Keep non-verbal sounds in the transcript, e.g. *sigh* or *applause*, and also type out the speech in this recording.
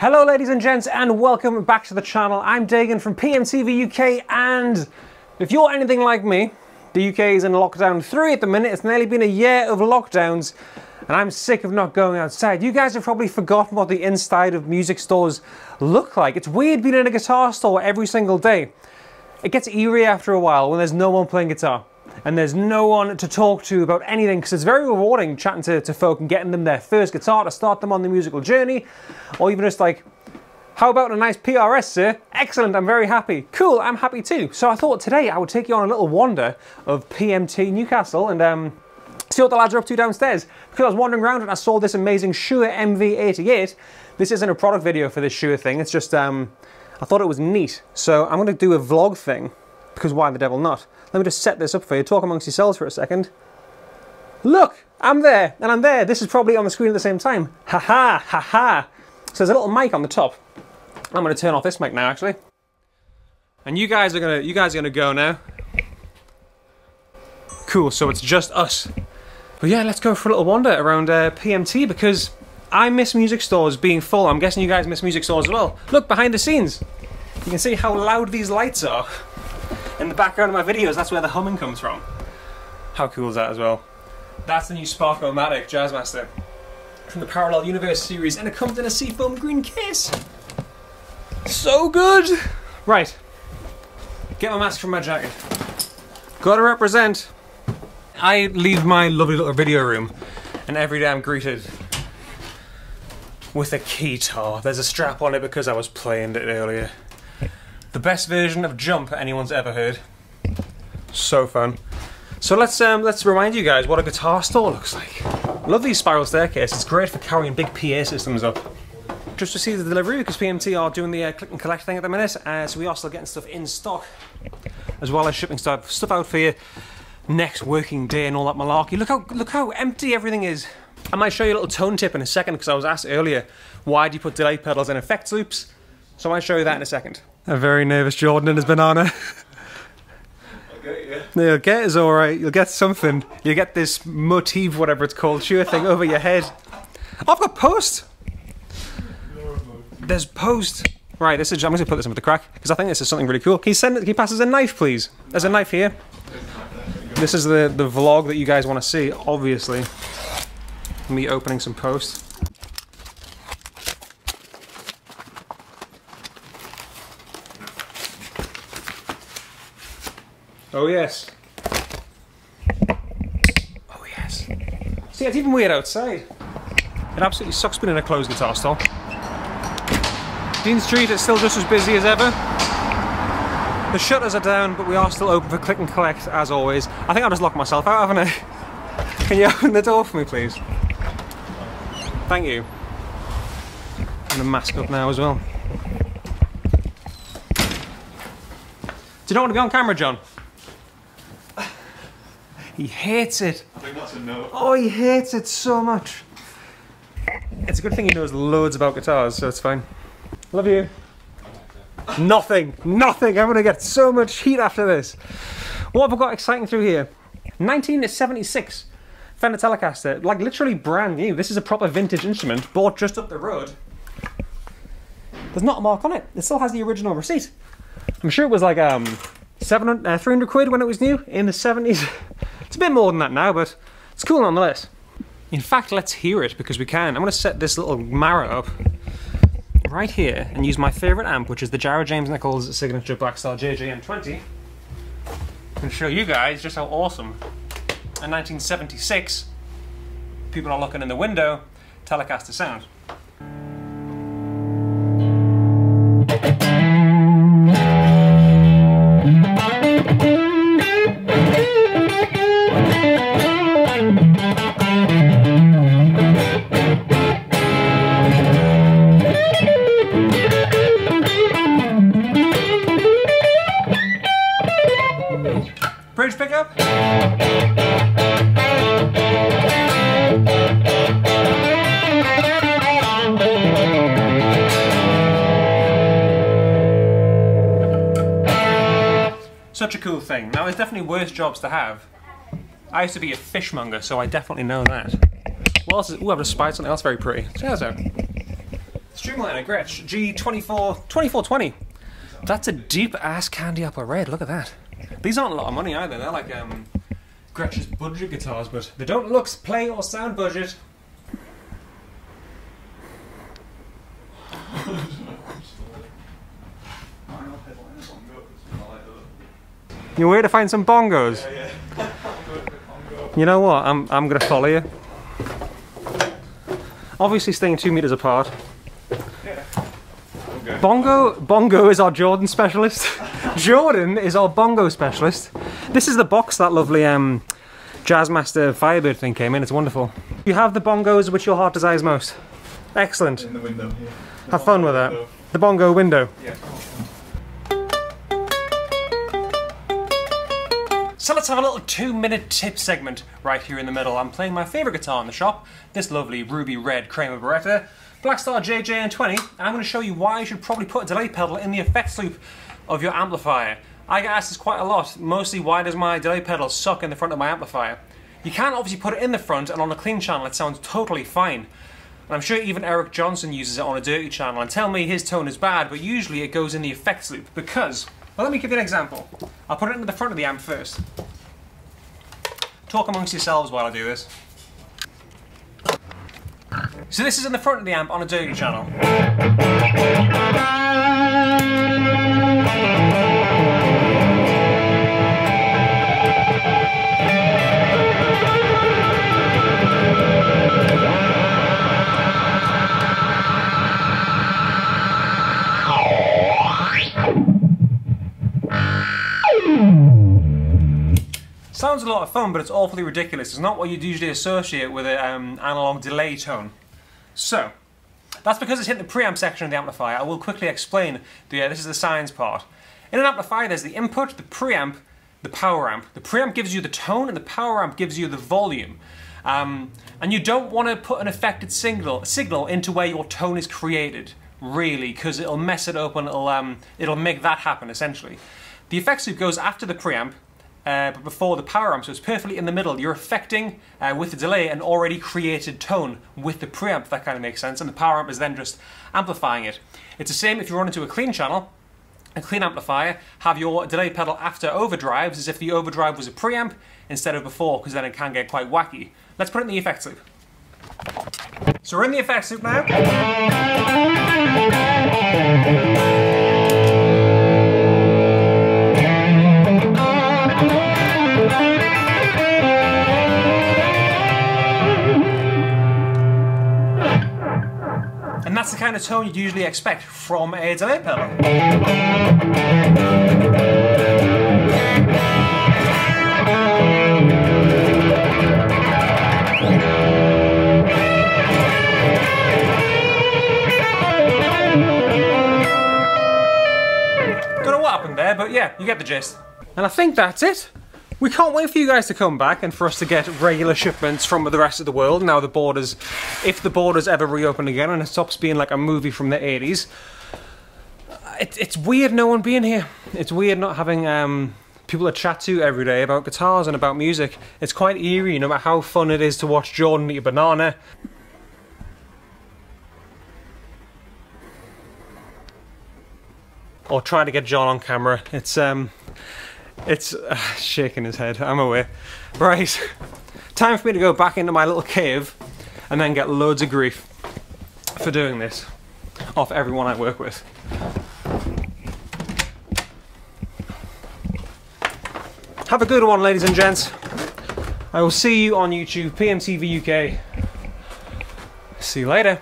Hello ladies and gents and welcome back to the channel. I'm Dagan from PMTV UK and if you're anything like me, the UK is in lockdown 3 at the minute. It's nearly been a year of lockdowns and I'm sick of not going outside. You guys have probably forgotten what the inside of music stores look like. It's weird being in a guitar store every single day. It gets eerie after a while when there's no one playing guitar and there's no one to talk to about anything because it's very rewarding chatting to, to folk and getting them their first guitar to start them on the musical journey or even just like how about a nice PRS, sir? Excellent, I'm very happy. Cool, I'm happy too. So I thought today I would take you on a little wander of PMT Newcastle and um, see what the lads are up to downstairs. Because I was wandering around and I saw this amazing Shure MV88. This isn't a product video for this Shure thing, it's just, um, I thought it was neat. So I'm gonna do a vlog thing, because why the devil not? Let me just set this up for you, talk amongst yourselves for a second. Look, I'm there, and I'm there. This is probably on the screen at the same time. Ha ha, ha ha. So there's a little mic on the top. I'm gonna turn off this mic now, actually. And you guys are gonna, you guys are gonna go now. Cool, so it's just us. But yeah, let's go for a little wander around uh, PMT because I miss music stores being full. I'm guessing you guys miss music stores as well. Look, behind the scenes. You can see how loud these lights are. In the background of my videos, that's where the humming comes from. How cool is that as well? That's the new Spark-O-Matic Jazzmaster from the Parallel Universe series, and it comes in a seafoam green case. So good! Right. Get my mask from my jacket. Gotta represent. I leave my lovely little video room, and every day I'm greeted with a keytar. There's a strap on it because I was playing it earlier. The best version of Jump anyone's ever heard. So fun. So let's um, let's remind you guys what a guitar store looks like. Love these spiral staircases. It's great for carrying big PA systems up. Just received the delivery because PMT are doing the uh, click and collect thing at the minute, uh, so we are still getting stuff in stock, as well as shipping stuff stuff out for you next working day and all that malarkey. Look how look how empty everything is. I might show you a little tone tip in a second because I was asked earlier why do you put delay pedals in effects loops. So I might show you that in a second. A very nervous Jordan and his banana. Okay, You'll get is alright, you'll get something. You get this MOTIV, whatever it's called, Shure thing over your head. I've got post! There's post. Right, this is, I'm going to put this in with the crack, because I think this is something really cool. Can you send can you pass us a knife, please? There's a knife here. This is the, the vlog that you guys want to see, obviously. Me opening some post. Oh yes. Oh yes. See, it's even weird outside. It absolutely sucks being in a closed guitar store. Dean Street is still just as busy as ever. The shutters are down, but we are still open for click and collect as always. I think I'll just lock myself out, haven't I? *laughs* Can you open the door for me, please? Thank you. I'm gonna mask up now as well. Do you not want to be on camera, John? He hates it. I think that's a no. Oh, he hates it so much. It's a good thing he knows loads about guitars, so it's fine. Love you. Nothing, nothing. I'm gonna get so much heat after this. What have I got exciting through here? 1976 Fender Telecaster, like literally brand new. This is a proper vintage instrument, bought just up the road. There's not a mark on it. It still has the original receipt. I'm sure it was like um 700, uh, 300 quid when it was new in the 70s. *laughs* It's a bit more than that now, but it's cool nonetheless. In fact, let's hear it because we can. I'm going to set this little Mara up right here and use my favourite amp, which is the Jared James Nichols signature Blackstar JJN20, and show you guys just how awesome a 1976 people are looking in the window Telecaster sound. Cool thing. Now, there's definitely worse jobs to have. I used to be a fishmonger, so I definitely know that. What else is... Ooh, I've just spied something else very pretty. Check this out. Streamliner Gretsch G24 2420. That's a deep ass candy apple red. Look at that. These aren't a lot of money either. They're like um, Gretsch's budget guitars, but they don't look, play, or sound budget. You're way to find some bongos. *laughs* You know what? I'm I'm gonna follow you. Obviously, staying two meters apart. Bongo Bongo is our Jordan specialist. *laughs* Jordan is our bongo specialist. This is the box that lovely um, Jazzmaster Firebird thing came in. It's wonderful. You have the bongos which your heart desires most. Excellent. In the window. Yeah. Have fun with that. The bongo window. Yeah. So let's have a little two minute tip segment right here in the middle. I'm playing my favourite guitar in the shop, this lovely ruby red Kramer Baretta, Blackstar JJN20, and I'm going to show you why you should probably put a delay pedal in the effects loop of your amplifier. I get asked this quite a lot, mostly why does my delay pedal suck in the front of my amplifier? You can obviously put it in the front and on a clean channel it sounds totally fine. And I'm sure even Eric Johnson uses it on a dirty channel and tell me his tone is bad, but usually it goes in the effects loop because, well let me give you an example. I'll put it into the front of the amp first. Talk amongst yourselves while I do this. So this is in the front of the amp on a dirty channel. Sounds a lot of fun, but it's awfully ridiculous. It's not what you'd usually associate with an um, analog delay tone. So, that's because it's hitting the preamp section of the amplifier. I will quickly explain. The, uh, this is the science part. In an amplifier, there's the input, the preamp, the power amp. The preamp gives you the tone, and the power amp gives you the volume. Um, and you don't want to put an affected signal, signal into where your tone is created, really, because it'll mess it up and it'll, um, it'll make that happen, essentially. The effects loop goes after the preamp, uh, but before the power amp, so it's perfectly in the middle. You're affecting, uh, with the delay, an already created tone with the preamp, that kind of makes sense, and the power amp is then just amplifying it. It's the same if you run into a clean channel, a clean amplifier, have your delay pedal after overdrives as if the overdrive was a preamp instead of before, because then it can get quite wacky. Let's put it in the effects loop. So we're in the effects loop now. Kind of tone you'd usually expect from a delay pedal. Don't know what happened there, but yeah, you get the gist. And I think that's it. We can't wait for you guys to come back and for us to get regular shipments from the rest of the world. Now the borders, if the borders ever reopen again and it stops being like a movie from the 80s. It, it's weird no one being here. It's weird not having um, people to chat to every day about guitars and about music. It's quite eerie no matter how fun it is to watch Jordan eat a banana. Or try to get John on camera. It's um it's uh, shaking his head, I'm aware. Right, time for me to go back into my little cave and then get loads of grief for doing this off everyone I work with. Have a good one, ladies and gents. I will see you on YouTube, PMTV UK. See you later.